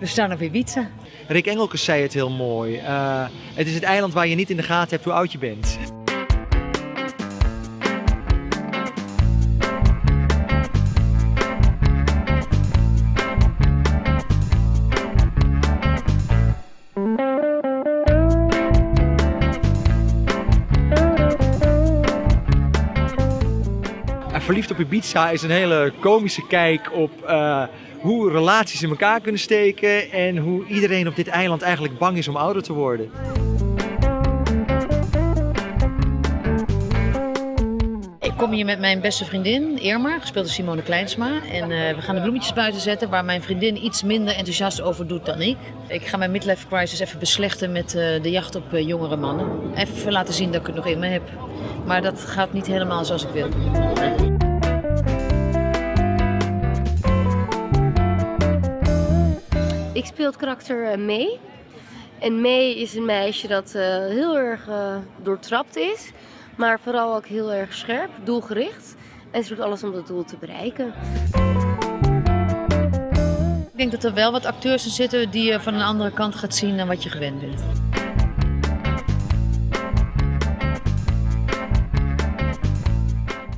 We staan op Ibiza. Rick Engelkes zei het heel mooi. Uh, het is het eiland waar je niet in de gaten hebt hoe oud je bent. Verliefd op Ibiza is een hele komische kijk op uh, hoe relaties in elkaar kunnen steken en hoe iedereen op dit eiland eigenlijk bang is om ouder te worden. Ik kom hier met mijn beste vriendin Irma, gespeeld door Simone Kleinsma. En uh, we gaan de bloemetjes buiten zetten waar mijn vriendin iets minder enthousiast over doet dan ik. Ik ga mijn midlife crisis even beslechten met uh, de jacht op jongere mannen. Even laten zien dat ik het nog in me heb. Maar dat gaat niet helemaal zoals ik wil. Ik speel het karakter May. En May is een meisje dat uh, heel erg uh, doortrapt is, maar vooral ook heel erg scherp, doelgericht. En ze doet alles om dat doel te bereiken. Ik denk dat er wel wat acteurs in zitten die je van een andere kant gaat zien dan wat je gewend bent.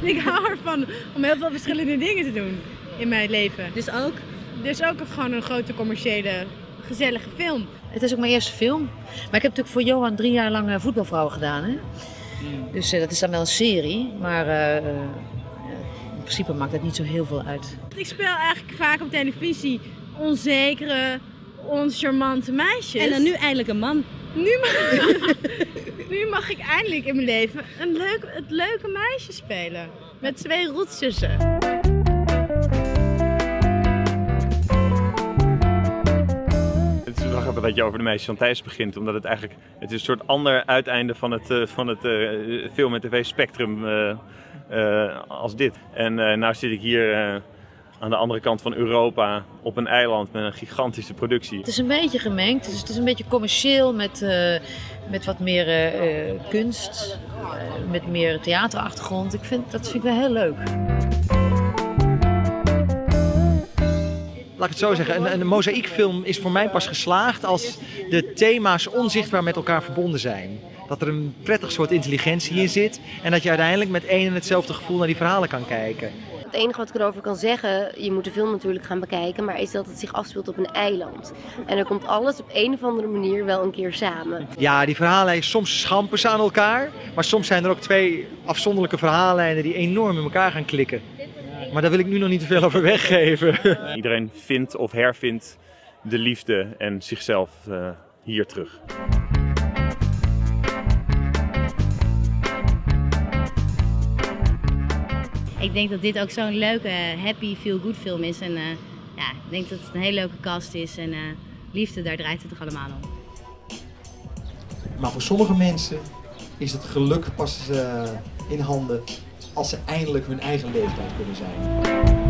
Ik hou ervan om heel veel verschillende dingen te doen in mijn leven. Dus ook? Dus ook gewoon een grote commerciële, gezellige film. Het is ook mijn eerste film. Maar ik heb natuurlijk voor Johan drie jaar lang voetbalvrouwen gedaan. Hè? Dus uh, dat is dan wel een serie. Maar uh, uh, in principe maakt dat niet zo heel veel uit. Ik speel eigenlijk vaak op televisie onzekere, oncharmante meisjes. En dan nu eindelijk een man. Nu mag, nu mag ik eindelijk in mijn leven een leuk, het leuke meisje spelen. Met twee rotszussen. Wel grappig dat je over de meisjes van Thijs begint, omdat het eigenlijk het is een soort ander uiteinde van het, uh, van het uh, film en tv spectrum uh, als dit. En nou zit ik hier aan de andere kant van Europa op een eiland met een gigantische productie. Het is een beetje gemengd, dus het is een beetje commercieel met, met wat meer kunst, uh, met meer theaterachtergrond. Ik vind, dat vind ik wel heel leuk. Laat ik het zo zeggen, een, een mozaïekfilm is voor mij pas geslaagd als de thema's onzichtbaar met elkaar verbonden zijn. Dat er een prettig soort intelligentie in zit en dat je uiteindelijk met één en hetzelfde gevoel naar die verhalen kan kijken. Het enige wat ik erover kan zeggen, je moet de film natuurlijk gaan bekijken, maar is dat het zich afspeelt op een eiland. En er komt alles op een of andere manier wel een keer samen. Ja, die verhalen, soms schampen ze aan elkaar, maar soms zijn er ook twee afzonderlijke verhaallijnen die enorm in elkaar gaan klikken. Maar daar wil ik nu nog niet te veel over weggeven. Iedereen vindt of hervindt de liefde en zichzelf uh, hier terug. Ik denk dat dit ook zo'n leuke, happy, feel-good film is. En uh, ja, ik denk dat het een hele leuke cast is. En uh, liefde, daar draait het toch allemaal om. Maar voor sommige mensen is het geluk pas uh, in handen als ze eindelijk hun eigen leeftijd kunnen zijn.